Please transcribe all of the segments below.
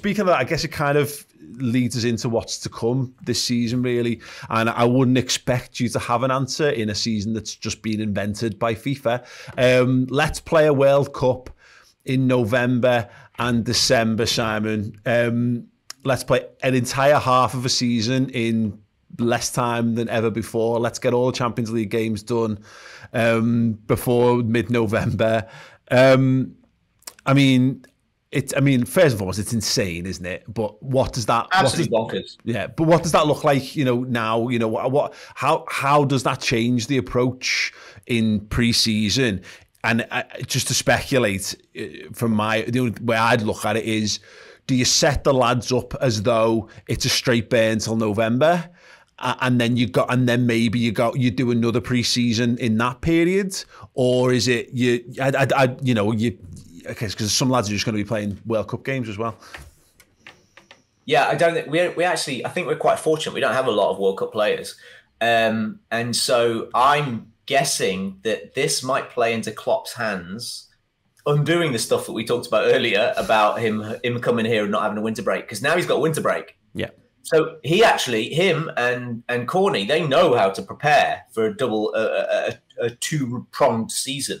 speaking of that, I guess it kind of leads us into what's to come this season, really. And I wouldn't expect you to have an answer in a season that's just been invented by FIFA. Um, let's play a World Cup in November and December, Simon. Um, let's play an entire half of a season in less time than ever before. Let's get all the Champions League games done um, before mid-November. Um, I mean, it. I mean, first of all, it's insane, isn't it? But what does that? Absolutely what does, bonkers. Yeah, but what does that look like? You know, now you know what? what how how does that change the approach in pre-season? And uh, just to speculate, uh, from my the only way I'd look at it is, do you set the lads up as though it's a straight burn till November? and then you got and then maybe you got you do another preseason in that period or is it you I, I, I you know you because some lads are just going to be playing World Cup games as well. Yeah, I don't think we we actually. I think we're quite fortunate. We don't have a lot of World Cup players, um, and so I'm guessing that this might play into Klopp's hands, undoing the stuff that we talked about earlier about him him coming here and not having a winter break because now he's got a winter break. Yeah. So he actually, him and and Corny, they know how to prepare for a double, a, a, a two pronged season,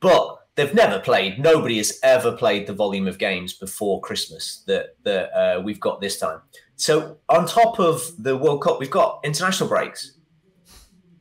but they've never played. Nobody has ever played the volume of games before Christmas that that uh, we've got this time. So on top of the World Cup, we've got international breaks.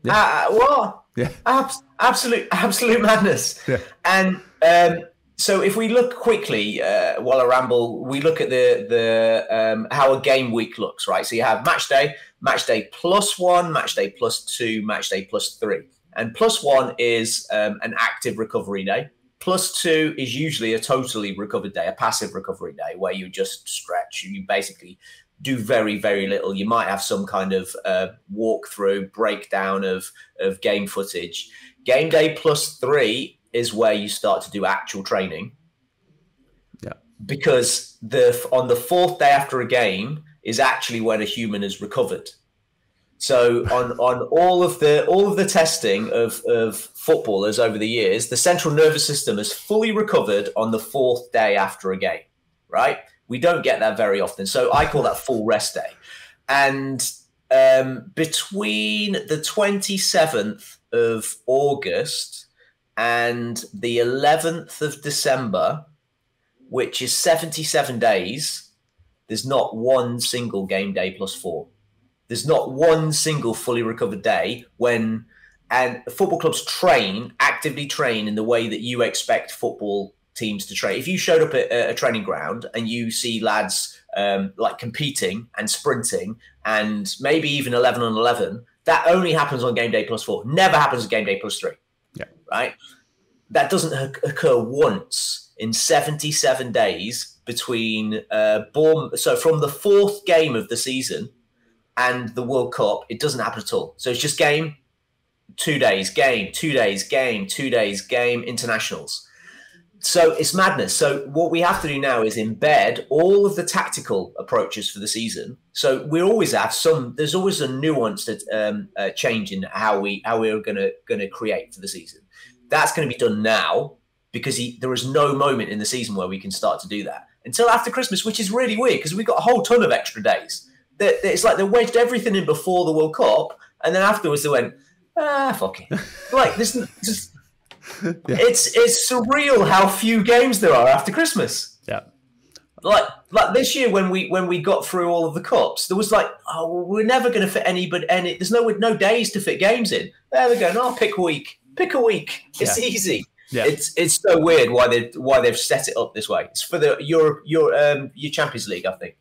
Yeah. Uh, uh what? Yeah. Abs- absolute absolute madness. Yeah. And um, so if we look quickly uh, while I ramble, we look at the the um, how a game week looks, right? So you have match day, match day plus one, match day plus two, match day plus three. And plus one is um, an active recovery day. Plus two is usually a totally recovered day, a passive recovery day where you just stretch. You basically do very, very little. You might have some kind of uh, walkthrough, breakdown of, of game footage. Game day plus three is where you start to do actual training. Yeah. Because the on the fourth day after a game is actually when a human is recovered. So on on all of the all of the testing of, of footballers over the years, the central nervous system has fully recovered on the fourth day after a game. Right? We don't get that very often. So I call that full rest day. And um, between the 27th of August and the 11th of December, which is 77 days, there's not one single game day plus four. There's not one single fully recovered day when and football clubs train actively train in the way that you expect football teams to train. If you showed up at a training ground and you see lads um, like competing and sprinting and maybe even 11 on 11, that only happens on game day plus four. Never happens on game day plus three. Yeah. Right. That doesn't occur once in 77 days between uh, Bournemouth. So from the fourth game of the season and the World Cup, it doesn't happen at all. So it's just game, two days, game, two days, game, two days, game, internationals. So it's madness. So what we have to do now is embed all of the tactical approaches for the season. So we always have some. There's always a nuanced um, uh, change in how we how we're going to going to create for the season. That's going to be done now because he, there is no moment in the season where we can start to do that until after Christmas, which is really weird because we've got a whole ton of extra days they, it's like they wedged everything in before the World Cup, and then afterwards they went, ah, fuck it. like this, just yeah. it's it's surreal how few games there are after Christmas. Yeah. Like like this year when we when we got through all of the cups, there was like, oh, we're never going to fit any, but any. There's no no days to fit games in. There we go. No, pick a week. Pick a week. It's yeah. easy. Yeah. It's it's so weird why they why they've set it up this way. It's for the Europe your um your Champions League, I think.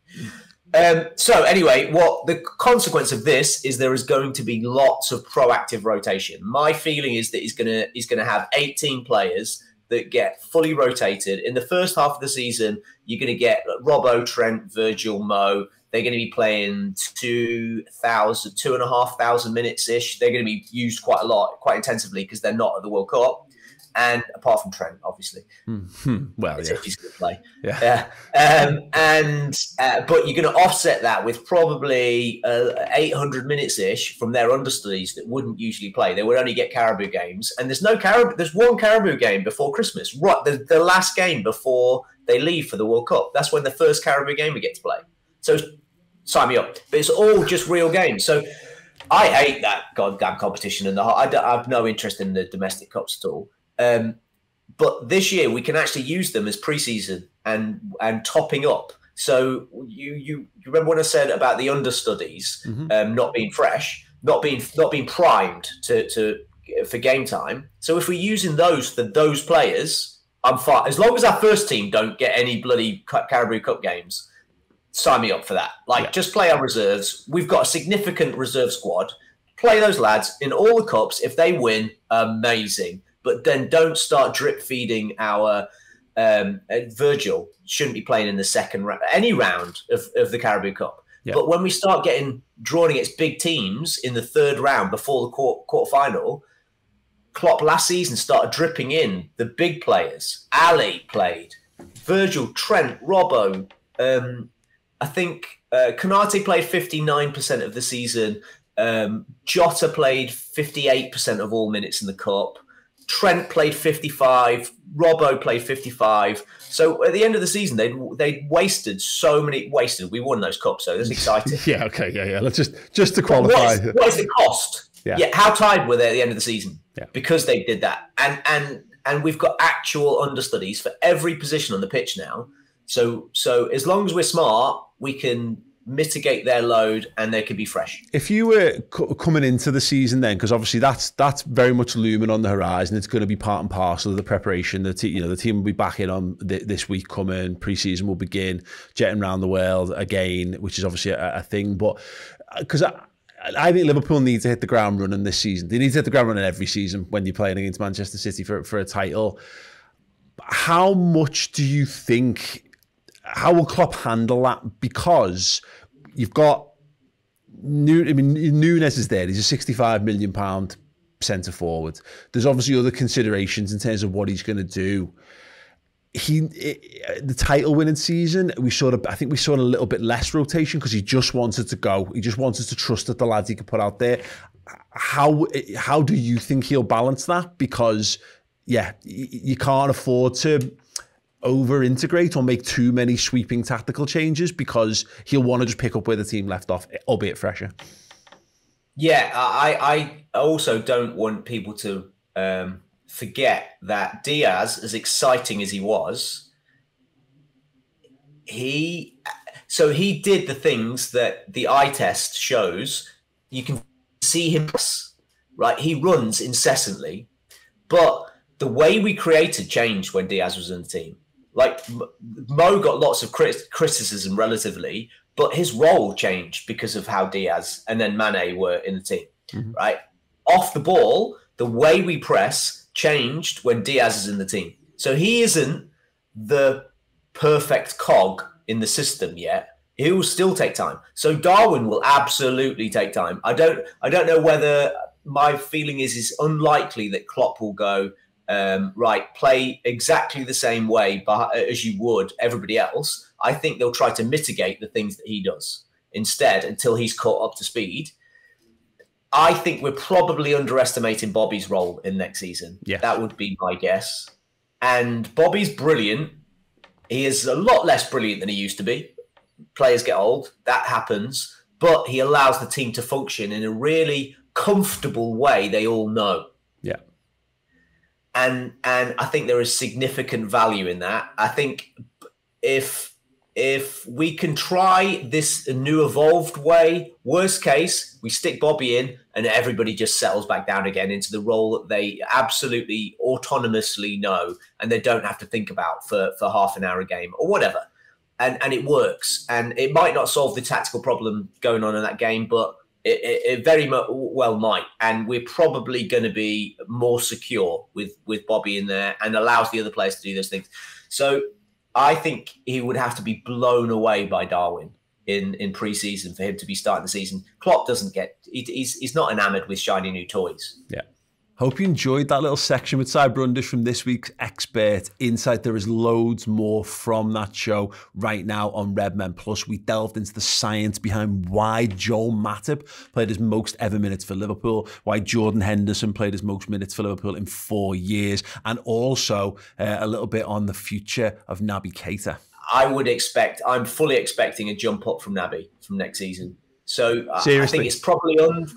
Um, so anyway, what the consequence of this is there is going to be lots of proactive rotation. My feeling is that he's gonna he's gonna have 18 players that get fully rotated in the first half of the season. You're gonna get Robbo, Trent, Virgil, Mo. They're going to be playing 2,000, two and a half thousand minutes ish. They're going to be used quite a lot, quite intensively because they're not at the World Cup and apart from Trent, obviously. Mm-hmm. Well, yeah. he's going to play. Yeah. Um, and uh, but you're going to offset that with probably uh, 800 minutes ish from their understudies that wouldn't usually play. They would only get Carabao games, and there's no Carabao. There's one Carabao game before Christmas. Right, the, the last game before they leave for the World Cup. That's when the first Carabao game we get to play. So sign me up. But it's all just real games. So I hate that goddamn competition, and I, I have no interest in the domestic cups at all. Um, but this year we can actually use them as preseason and and topping up. So you you, you remember when I said about the understudies mm-hmm. um, not being fresh, not being not being primed to to for game time. So if we're using those for those players, I'm fine. As long as our first team don't get any bloody Carabao Cup games, sign me up for that. Like, yeah. just play our reserves. We've got a significant reserve squad. Play those lads in all the cups. If they win, amazing. But then don't start drip feeding our um, uh, Virgil. Shouldn't be playing in the second round, any round of, of the Carabao Cup. Yeah. But when we start getting drawn against big teams in the third round before the quarter, quarter final, Klopp last season started dripping in the big players. Ali played, Virgil, Trent, Robbo, um, I think uh, played 59% of the season. Um, Jota played 58% of all minutes in the cup. Trent played 55. Robbo played 55. So at the end of the season, they they wasted so many wasted. We won those cups, so that's exciting. yeah. Okay. Yeah. Yeah. Let's just just to qualify. What is, what is the cost? Yeah. yeah. How tired were they at the end of the season? Yeah. Because they did that, and and and we've got actual understudies for every position on the pitch now. So so as long as we're smart, we can mitigate their load and they can be fresh. If you were coming into the season then, because obviously that's that's very much looming on the horizon, it's going to be part and parcel of the preparation. The you know the team will be back in on th- this week coming. Preseason will begin, jetting around the world again, which is obviously a, a thing. But because uh, I, I think Liverpool need to hit the ground running this season. They need to hit the ground running every season when you're playing against Manchester City for for a title. How much do you think? How will Klopp handle that? Because you've got New, I mean, Nunez is there. He's a 65 million pound centre forward. There's obviously other considerations in terms of what he's going to do. He, it, the title winning season, we sort of, I think we saw a little bit less rotation because he just wanted to go. He just wanted to trust that the lads he could put out there. How, how do you think he'll balance that? Because, yeah, you can't afford to over integrate or make too many sweeping tactical changes because he'll want to just pick up where the team left off, albeit fresher. Yeah, I, I also don't want people to um, forget that Diaz, as exciting as he was, he so he did the things that the eye test shows. You can see him right. He runs incessantly, but the way we created changed when Diaz was in the team. Like Mo got lots of crit- criticism relatively, but his role changed because of how Diaz and then Mane were in the team, mm-hmm. right? Off the ball, the way we press changed when Diaz is in the team. So he isn't the perfect cog in the system yet. He will still take time. So Darwin will absolutely take time. I don't I don't know whether my feeling is is unlikely that Klopp will go um, right, play exactly the same way but, as you would everybody else, I think they'll try to mitigate the things that he does instead until he's caught up to speed. I think we're probably underestimating Bobby's role in next season. Yeah. That would be my guess. And Bobby's brilliant. He is a lot less brilliant than he used to be. Players get old, that happens, but he allows the team to function in a really comfortable way they all know and and I think there is significant value in that. I think if if we can try this new evolved way, worst case, we stick Bobby in and everybody just settles back down again into the role that they absolutely autonomously know and they don't have to think about for, for half an hour a game or whatever. And and it works. And it might not solve the tactical problem going on in that game, but it, it, very well might, and we're probably going to be more secure with with Bobby in there, and allows the other players to do those things. So I think he would have to be blown away by Darwin in in preseason for him to be starting the season. Klopp doesn't get he, he's he's not enamored with shiny new toys. Yeah. Hope you enjoyed that little section with Cy Brundish from this week's Expert Insight. There is loads more from that show right now on Redmen Plus. We delved into the science behind why Joel Matip played his most ever minutes for Liverpool, why Jordan Henderson played his most minutes for Liverpool in four years, and also uh, a little bit on the future of Naby Keita. I would expect, I'm fully expecting a jump up from Naby from next season. So Seriously? I think it's probably un,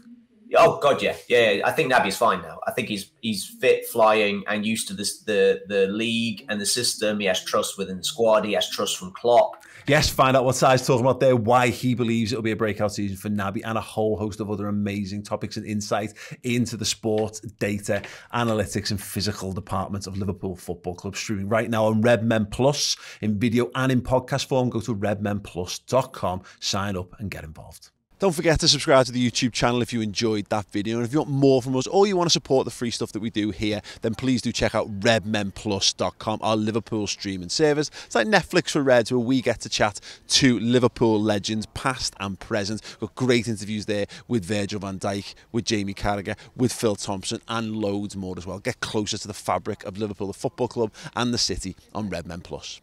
Oh God, yeah, yeah. I think Naby's fine now. I think he's he's fit, flying, and used to this the the league and the system. He has trust within the squad. He has trust from Klopp. Yes, find out what Cy's talking about there, why he believes it'll be a breakout season for Naby, and a whole host of other amazing topics and insight into the sport, data, analytics, and physical departments of Liverpool Football Club. Streaming right now on Redmen Plus in video and in podcast form. Go to redmenplus.com, sign up, and get involved. Don't forget to subscribe to the YouTube channel if you enjoyed that video. And if you want more from us or you want to support the free stuff that we do here, then please do check out redmenplus.com, our Liverpool streaming service. It's like Netflix for Reds, where we get to chat to Liverpool legends, past and present. We've got great interviews there with Virgil van Dijk, with Jamie Carragher, with Phil Thompson, and loads more as well. Get closer to the fabric of Liverpool, the football club, and the city on Redmen Plus.